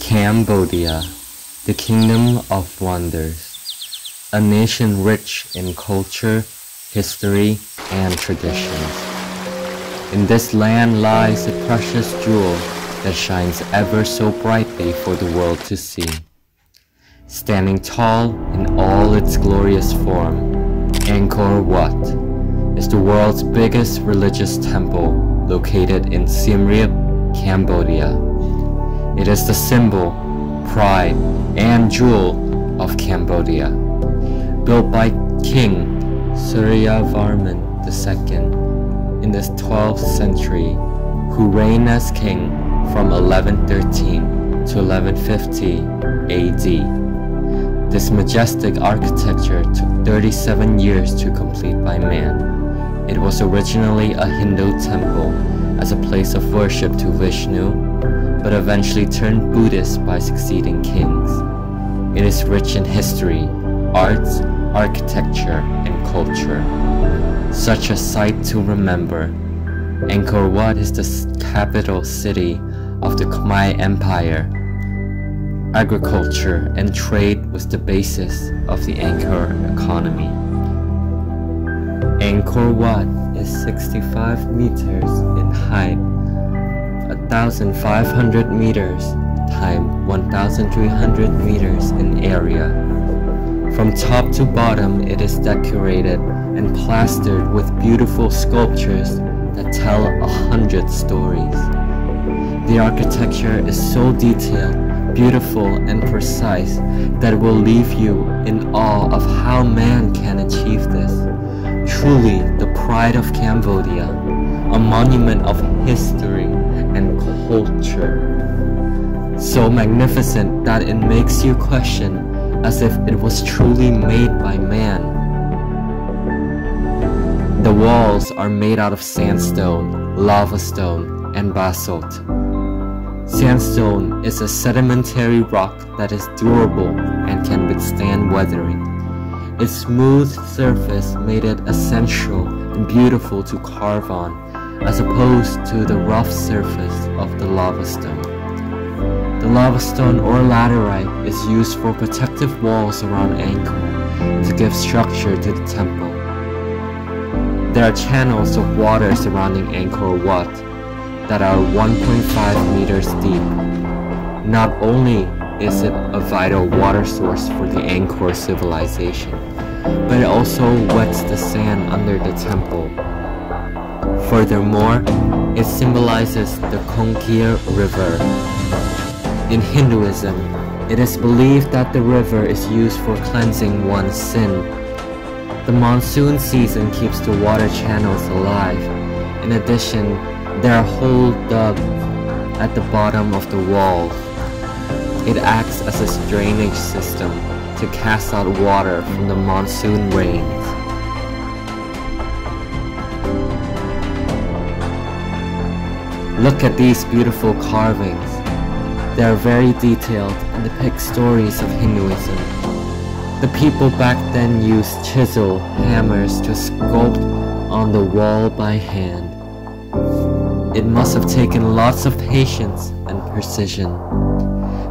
Cambodia, the Kingdom of Wonders, a nation rich in culture, history, and traditions. In this land lies a precious jewel that shines ever so brightly for the world to see. Standing tall in all its glorious form, Angkor Wat is the world's biggest religious temple located in Siem Reap, Cambodia. It is the symbol, pride, and jewel of Cambodia. Built by King Suryavarman II in the 12th century, who reigned as king from 1113 to 1150 AD. This majestic architecture took 37 years to complete by man. It was originally a Hindu temple as a place of worship to Vishnu but eventually turned Buddhist by succeeding kings. It is rich in history, arts, architecture, and culture. Such a sight to remember. Angkor Wat is the capital city of the Khmer Empire. Agriculture and trade was the basis of the Angkor economy. Angkor Wat is 65 meters in height 1,500 meters times 1,300 meters in area. From top to bottom, it is decorated and plastered with beautiful sculptures that tell a hundred stories. The architecture is so detailed, beautiful, and precise that will leave you in awe of how man can achieve this. Truly, the pride of Cambodia, a monument of history and culture. So magnificent that it makes you question as if it was truly made by man. The walls are made out of sandstone, lava stone, and basalt. Sandstone is a sedimentary rock that is durable and can withstand weathering. Its smooth surface made it essential and beautiful to carve on as opposed to the rough surface of the lava stone. The lava stone or laterite is used for protective walls around Angkor to give structure to the temple. There are channels of water surrounding Angkor Wat that are 1.5 meters deep. Not only is it a vital water source for the Angkor civilization, but it also wets the sand under the temple Furthermore, it symbolizes the Kongkir River. In Hinduism, it is believed that the river is used for cleansing one's sin. The monsoon season keeps the water channels alive. In addition, there are holes dug at the bottom of the walls. It acts as a drainage system to cast out water from the monsoon rains. Look at these beautiful carvings. They are very detailed and depict stories of Hinduism. The people back then used chisel hammers to sculpt on the wall by hand. It must have taken lots of patience and precision.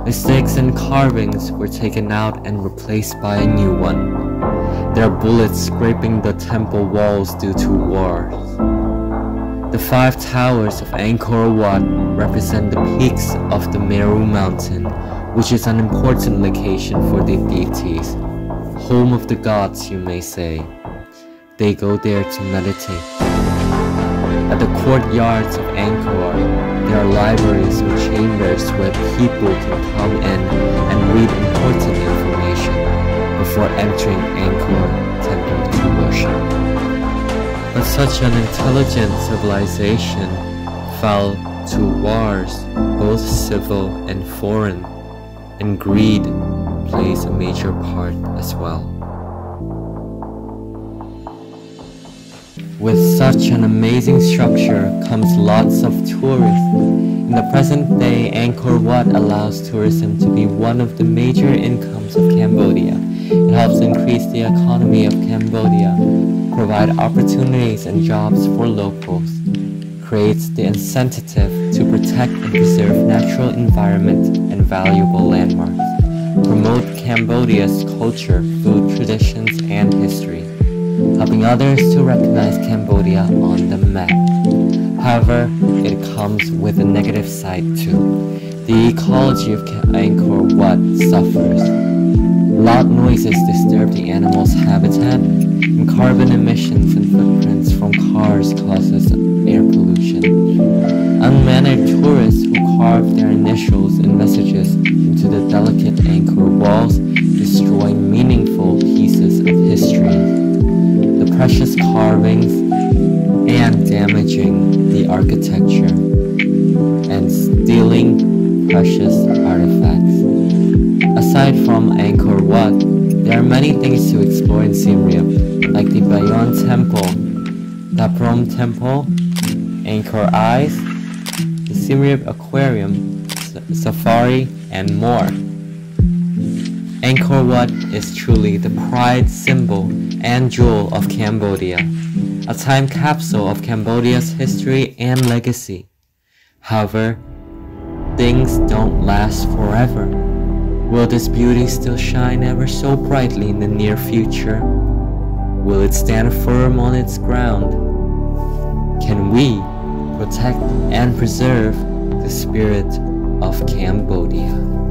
Mistakes in carvings were taken out and replaced by a new one. There are bullets scraping the temple walls due to wars. The five towers of Angkor Wat represent the peaks of the Meru mountain, which is an important location for the deities, home of the gods you may say. They go there to meditate. At the courtyards of Angkor, there are libraries or chambers where people can come in and read important information before entering Angkor temple to worship. But such an intelligent civilization fell to wars, both civil and foreign, and greed plays a major part as well. With such an amazing structure comes lots of tourists. In the present day, Angkor Wat allows tourism to be one of the major incomes of Cambodia It helps increase the economy of Cambodia, provide opportunities and jobs for locals, creates the incentive to protect and preserve natural environment and valuable landmarks, promote Cambodia's culture, food traditions, and history, helping others to recognize Cambodia on the map. However, it comes with a negative side too. The ecology of Angkor Wat suffers. Loud noises disturb the animal's habitat, and carbon emissions and footprints from cars causes air pollution. Unmannered tourists who carve their initials and messages into the delicate Angkor walls destroy meaningful pieces precious carvings and damaging the architecture and stealing precious artifacts. Aside from Angkor Wat, there are many things to explore in Siem Reap, like the Bayon Temple, the Ta Prohm Temple, Angkor Eyes, the Siem Reap Aquarium, Safari, and more. Angkor Wat is truly the pride symbol and jewel of Cambodia, a time capsule of Cambodia's history and legacy. However, things don't last forever. Will this beauty still shine ever so brightly in the near future? Will it stand firm on its ground? Can we protect and preserve the spirit of Cambodia?